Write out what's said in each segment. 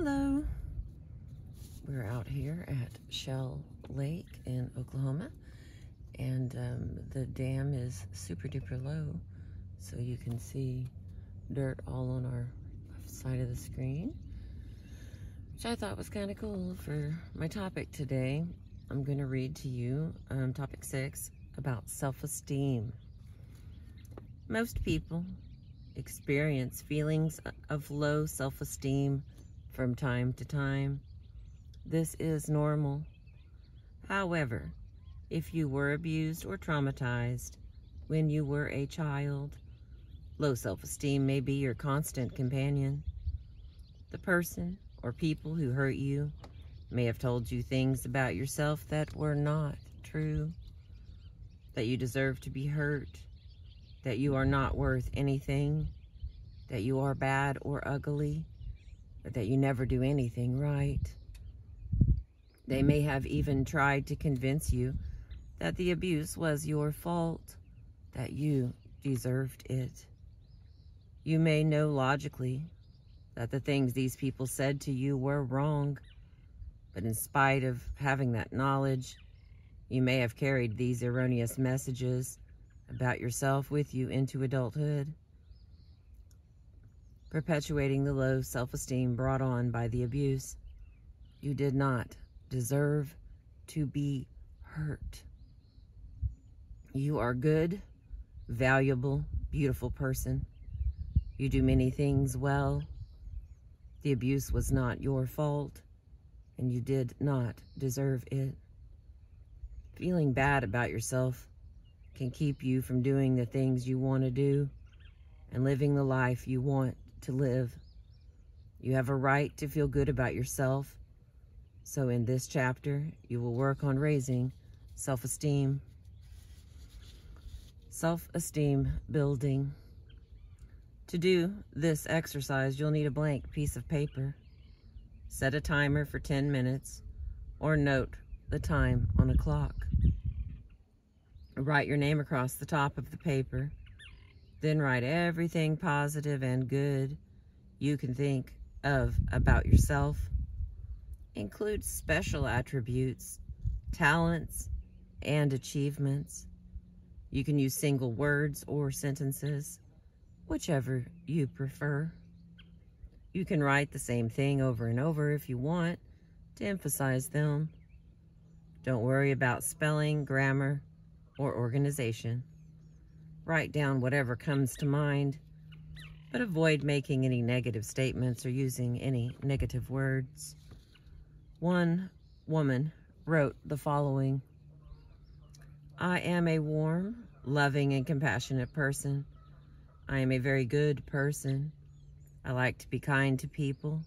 Hello. We're out here at Shell Lake in Oklahoma, and um, the dam is super duper low, so you can see dirt all on our left side of the screen, which I thought was kind of cool for my topic today. I'm going to read to you um, topic six about self esteem. Most people experience feelings of low self esteem from time to time. This is normal. However, if you were abused or traumatized when you were a child, low self esteem may be your constant companion. The person or people who hurt you may have told you things about yourself that were not true, that you deserve to be hurt, that you are not worth anything, that you are bad or ugly, or that you never do anything right. They may have even tried to convince you that the abuse was your fault, that you deserved it. You may know logically that the things these people said to you were wrong, but in spite of having that knowledge, you may have carried these erroneous messages about yourself with you into adulthood, perpetuating the low self-esteem brought on by the abuse. You did not deserve to be hurt. You are a good, valuable, beautiful person. You do many things well. The abuse was not your fault, and you did not deserve it. Feeling bad about yourself can keep you from doing the things you want to do and living the life you want to live. You have a right to feel good about yourself. So in this chapter, you will work on raising self-esteem. Self-esteem building. To do this exercise, you'll need a blank piece of paper. Set a timer for 10 minutes or note the time on a clock. Write your name across the top of the paper. Then write everything positive and good you can think of about yourself. Include special attributes, talents, and achievements. You can use single words or sentences, whichever you prefer. You can write the same thing over and over if you want to emphasize them. Don't worry about spelling, grammar, or organization. Write down whatever comes to mind, but avoid making any negative statements or using any negative words. One woman wrote the following I am a warm, loving, and compassionate person. I am a very good person. I like to be kind to people.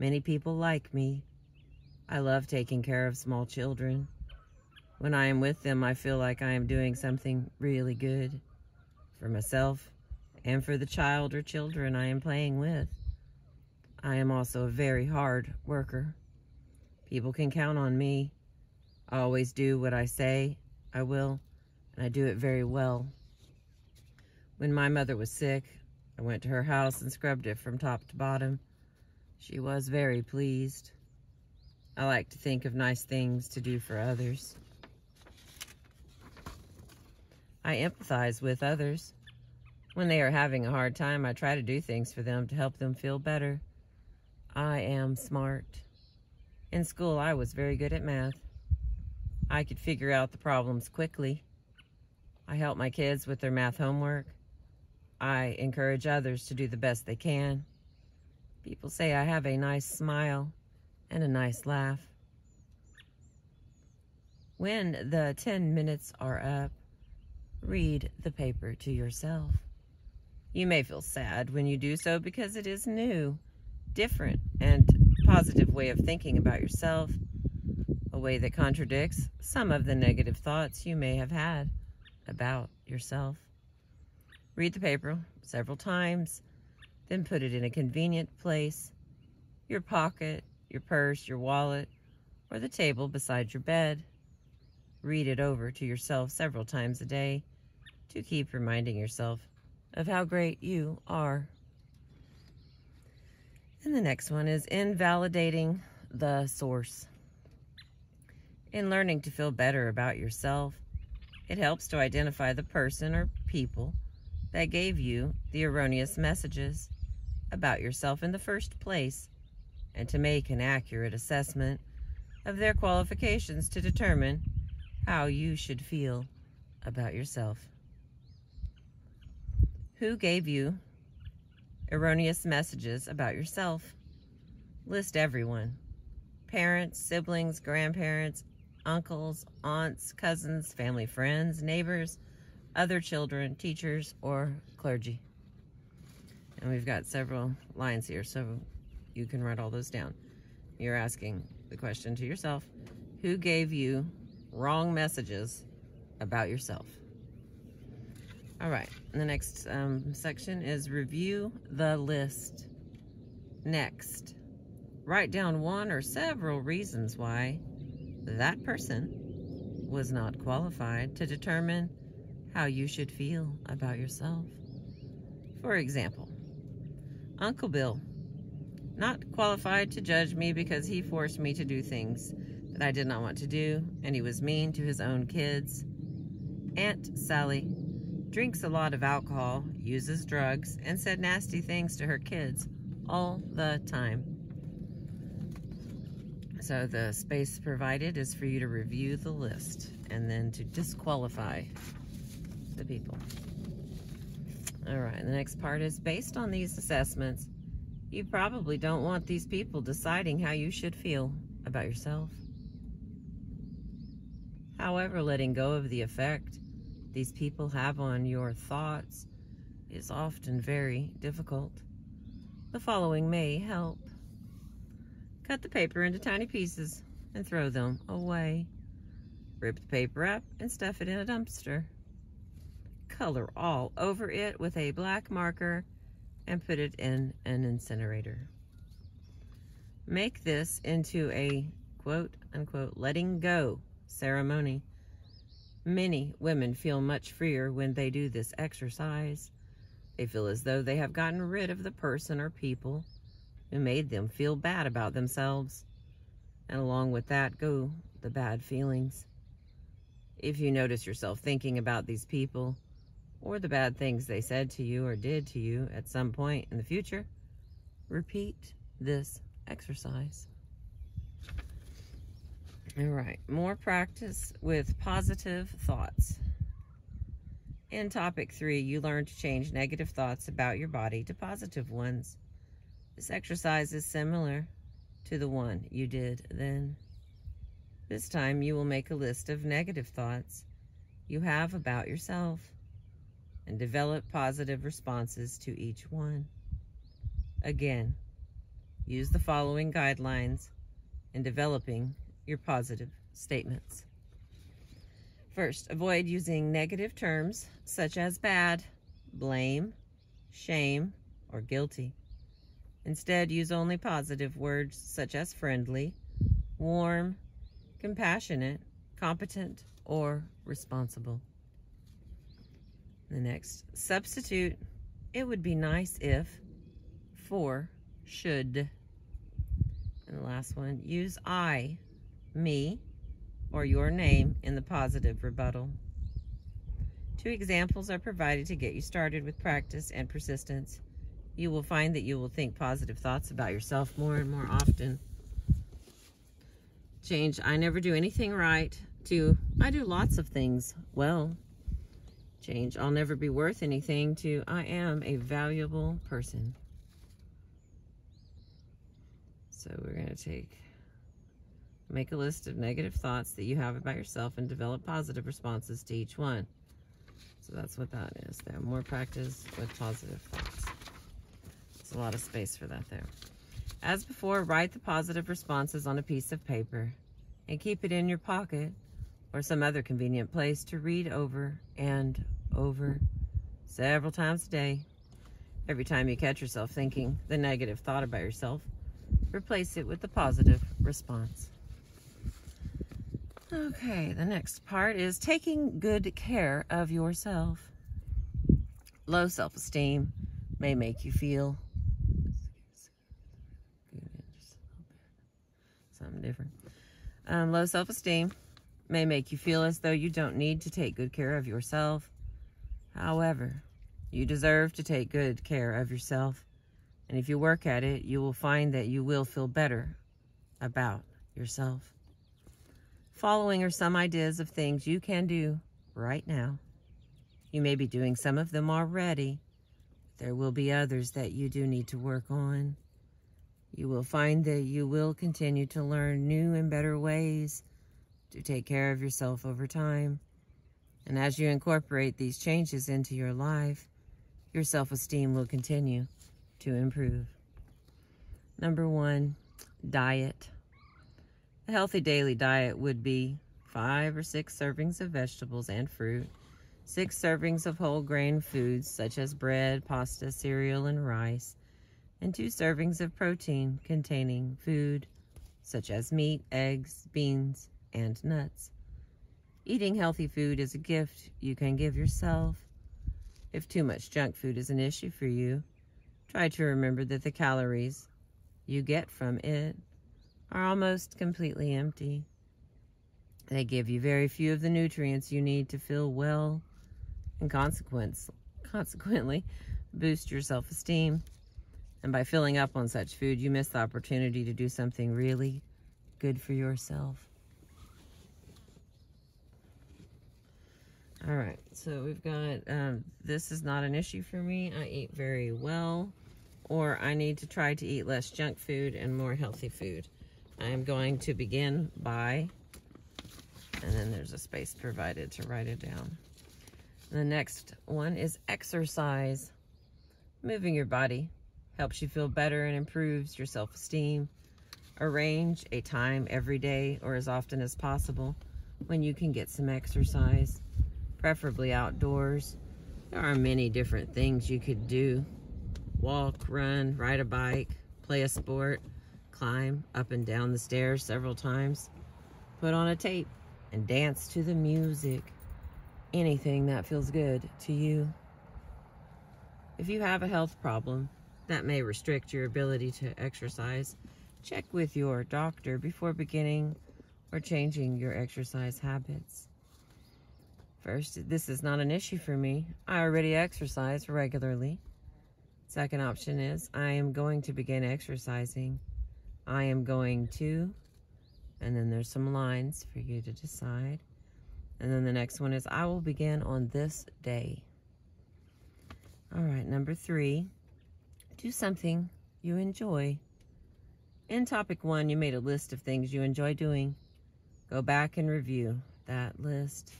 Many people like me. I love taking care of small children. When I am with them, I feel like I am doing something really good for myself and for the child or children I am playing with. I am also a very hard worker. People can count on me. I always do what I say I will, and I do it very well. When my mother was sick, I went to her house and scrubbed it from top to bottom. She was very pleased. I like to think of nice things to do for others. I empathize with others. When they are having a hard time, I try to do things for them to help them feel better. I am smart. In school, I was very good at math. I could figure out the problems quickly. I help my kids with their math homework. I encourage others to do the best they can. People say I have a nice smile and a nice laugh. When the 10 minutes are up, read the paper to yourself. You may feel sad when you do so because it is new, different, and positive way of thinking about yourself, a way that contradicts some of the negative thoughts you may have had about yourself. Read the paper several times, then put it in a convenient place, your pocket, your purse, your wallet, or the table beside your bed. Read it over to yourself several times a day to keep reminding yourself of how great you are. And the next one is invalidating the source. In learning to feel better about yourself, it helps to identify the person or people that gave you the erroneous messages about yourself in the first place and to make an accurate assessment of their qualifications to determine how you should feel about yourself. Who gave you erroneous messages about yourself? List everyone parents, siblings, grandparents, uncles, aunts, cousins, family friends, neighbors, other children, teachers, or clergy. And we've got several lines here, so you can write all those down. You're asking the question to yourself, who gave you wrong messages about yourself? All right, the next um, section is review the list. Next, write down one or several reasons why that person was not qualified to determine how you should feel about yourself. For example, Uncle Bill, not qualified to judge me because he forced me to do things that I did not want to do, and he was mean to his own kids. Aunt Sally drinks a lot of alcohol, uses drugs, and said nasty things to her kids all the time. So the space provided is for you to review the list and then to disqualify the people. All right, the next part is based on these assessments, you probably don't want these people deciding how you should feel about yourself. However, letting go of the effect these people have on your thoughts is often very difficult. The following may help. Cut the paper into tiny pieces and throw them away. Rip the paper up and stuff it in a dumpster. Color all over it with a black marker and put it in an incinerator. Make this into a quote unquote letting go ceremony. Many women feel much freer when they do this exercise. They feel as though they have gotten rid of the person or people who made them feel bad about themselves. And along with that go the bad feelings. If you notice yourself thinking about these people or the bad things they said to you or did to you at some point in the future, repeat this exercise. All right, more practice with positive thoughts. In topic three, you learn to change negative thoughts about your body to positive ones. This exercise is similar to the one you did then. This time you will make a list of negative thoughts you have about yourself and develop positive responses to each one. Again, use the following guidelines in developing your positive statements. First, avoid using negative terms such as bad, blame, shame, or guilty. Instead, use only positive words such as friendly, warm, compassionate, competent, or responsible. The next, substitute, it would be nice if, for, should. And the last one, use I, me, or your name in the positive rebuttal. Two examples are provided to get you started with practice and persistence you will find that you will think positive thoughts about yourself more and more often. Change, I never do anything right, to I do lots of things well. Change, I'll never be worth anything, to I am a valuable person. So we're going to take, make a list of negative thoughts that you have about yourself and develop positive responses to each one. So that's what that is there. More practice with positive thoughts. There's a lot of space for that there. As before, write the positive responses on a piece of paper and keep it in your pocket or some other convenient place to read over and over several times a day. Every time you catch yourself thinking the negative thought about yourself, replace it with the positive response. Okay, the next part is taking good care of yourself. Low self-esteem may make you feel something different. Um, low self-esteem may make you feel as though you don't need to take good care of yourself. However, you deserve to take good care of yourself. And if you work at it, you will find that you will feel better about yourself. Following are some ideas of things you can do right now. You may be doing some of them already. There will be others that you do need to work on. You will find that you will continue to learn new and better ways to take care of yourself over time. And as you incorporate these changes into your life, your self-esteem will continue to improve. Number one, diet. A healthy daily diet would be five or six servings of vegetables and fruit, six servings of whole grain foods such as bread, pasta, cereal, and rice, and two servings of protein containing food such as meat, eggs, beans, and nuts. Eating healthy food is a gift you can give yourself. If too much junk food is an issue for you, try to remember that the calories you get from it are almost completely empty. They give you very few of the nutrients you need to feel well and consequence, consequently boost your self-esteem. And by filling up on such food, you miss the opportunity to do something really good for yourself. All right, so we've got, um, this is not an issue for me. I eat very well, or I need to try to eat less junk food and more healthy food. I am going to begin by, and then there's a space provided to write it down. The next one is exercise. Moving your body helps you feel better and improves your self-esteem. Arrange a time every day or as often as possible when you can get some exercise, preferably outdoors. There are many different things you could do. Walk, run, ride a bike, play a sport, climb up and down the stairs several times, put on a tape, and dance to the music. Anything that feels good to you. If you have a health problem that may restrict your ability to exercise, check with your doctor before beginning or changing your exercise habits. First, this is not an issue for me. I already exercise regularly. Second option is I am going to begin exercising I am going to, and then there's some lines for you to decide. And then the next one is I will begin on this day. All right, number three, do something you enjoy. In topic one, you made a list of things you enjoy doing. Go back and review that list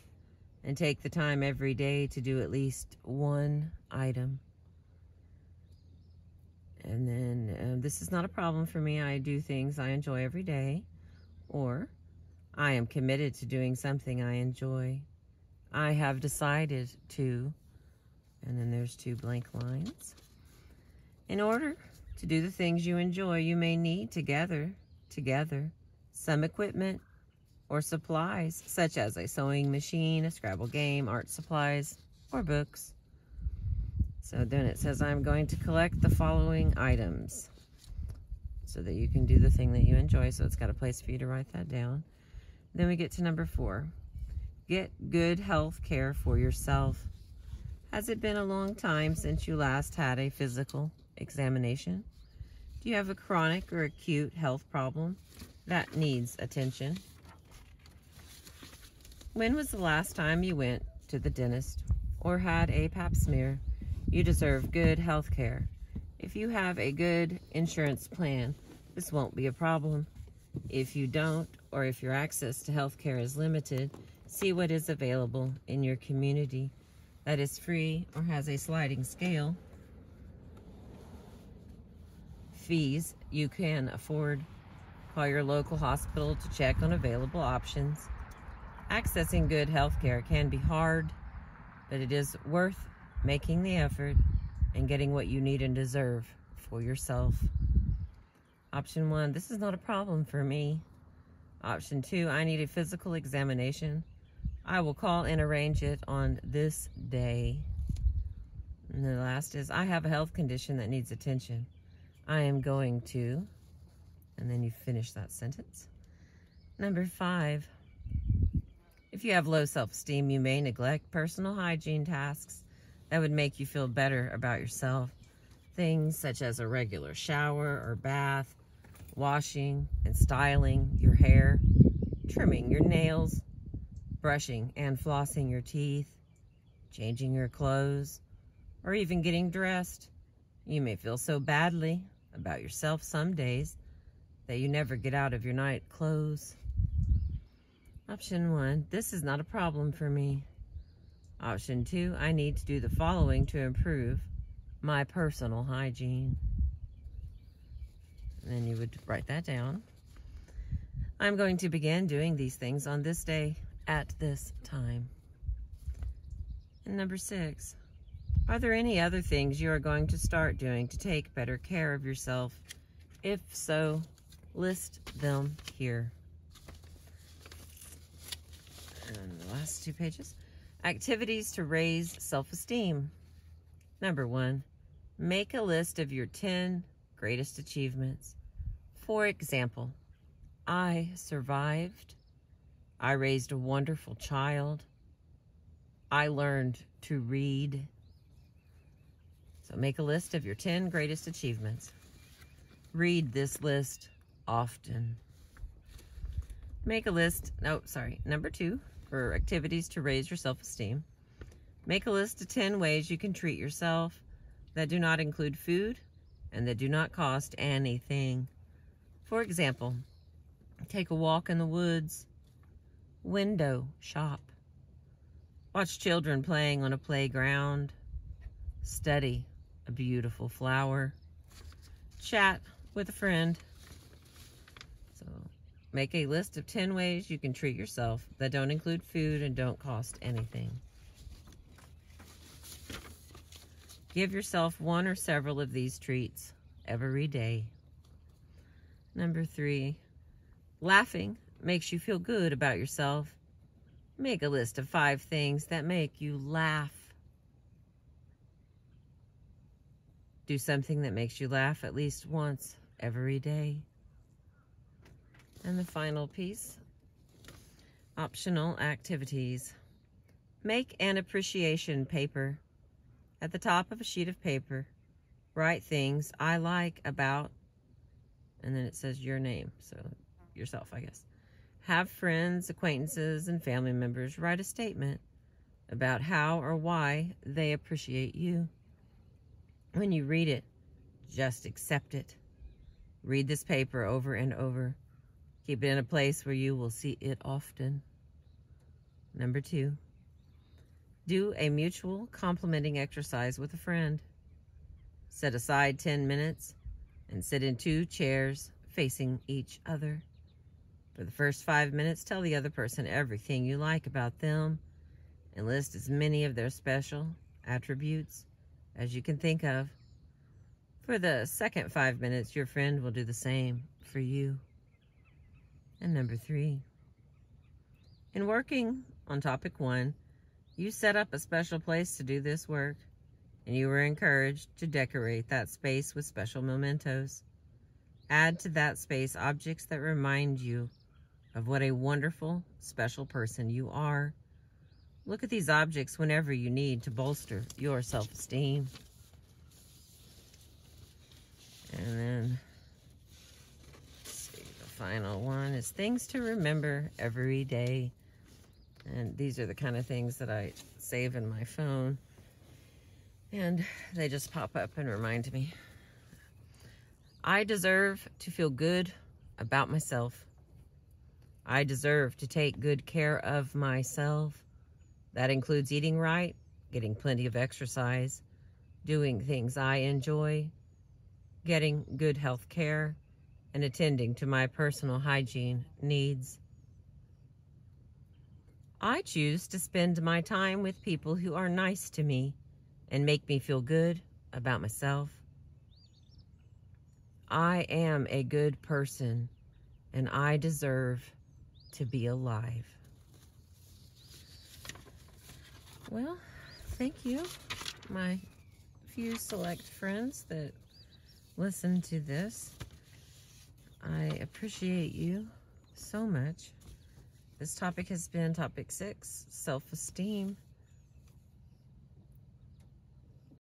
and take the time every day to do at least one item. And then uh, this is not a problem for me. I do things I enjoy every day. Or I am committed to doing something I enjoy. I have decided to. And then there's two blank lines. In order to do the things you enjoy, you may need to gather together some equipment or supplies, such as a sewing machine, a Scrabble game, art supplies, or books. So then it says I'm going to collect the following items so that you can do the thing that you enjoy. So it's got a place for you to write that down. Then we get to number four. Get good health care for yourself. Has it been a long time since you last had a physical examination? Do you have a chronic or acute health problem that needs attention? When was the last time you went to the dentist or had a pap smear? You deserve good health care. If you have a good insurance plan, this won't be a problem. If you don't, or if your access to health care is limited, see what is available in your community that is free or has a sliding scale. Fees you can afford. Call your local hospital to check on available options. Accessing good health care can be hard, but it is worth making the effort, and getting what you need and deserve for yourself. Option one, this is not a problem for me. Option two, I need a physical examination. I will call and arrange it on this day. And the last is, I have a health condition that needs attention. I am going to, And then you finish that sentence. Number five, if you have low self-esteem, you may neglect personal hygiene tasks that would make you feel better about yourself. Things such as a regular shower or bath, washing and styling your hair, trimming your nails, brushing and flossing your teeth, changing your clothes, or even getting dressed. You may feel so badly about yourself some days that you never get out of your night clothes. Option one, this is not a problem for me. Option two, I need to do the following to improve my personal hygiene. And then you would write that down. I'm going to begin doing these things on this day at this time. And number six, are there any other things you are going to start doing to take better care of yourself? If so, list them here. And the last two pages. Activities to raise self-esteem. Number one, make a list of your 10 greatest achievements. For example, I survived. I raised a wonderful child. I learned to read. So make a list of your 10 greatest achievements. Read this list often. Make a list, no, sorry, number two, for activities to raise your self-esteem. Make a list of 10 ways you can treat yourself that do not include food and that do not cost anything. For example, take a walk in the woods, window shop, watch children playing on a playground, study a beautiful flower, chat with a friend, Make a list of 10 ways you can treat yourself that don't include food and don't cost anything. Give yourself one or several of these treats every day. Number three, laughing makes you feel good about yourself. Make a list of five things that make you laugh. Do something that makes you laugh at least once every day. And the final piece, optional activities. Make an appreciation paper. At the top of a sheet of paper, write things I like about, and then it says your name, so yourself, I guess. Have friends, acquaintances, and family members write a statement about how or why they appreciate you. When you read it, just accept it. Read this paper over and over. Keep it in a place where you will see it often. Number two, do a mutual complimenting exercise with a friend. Set aside 10 minutes and sit in two chairs facing each other. For the first five minutes, tell the other person everything you like about them and list as many of their special attributes as you can think of. For the second five minutes, your friend will do the same for you. And number three, in working on topic one, you set up a special place to do this work, and you were encouraged to decorate that space with special mementos. Add to that space objects that remind you of what a wonderful, special person you are. Look at these objects whenever you need to bolster your self-esteem. And then final one is things to remember every day. And these are the kind of things that I save in my phone. And they just pop up and remind me. I deserve to feel good about myself. I deserve to take good care of myself. That includes eating right, getting plenty of exercise, doing things I enjoy, getting good health care, and attending to my personal hygiene needs. I choose to spend my time with people who are nice to me and make me feel good about myself. I am a good person and I deserve to be alive. Well, thank you, my few select friends that listen to this. I appreciate you so much. This topic has been topic six self esteem.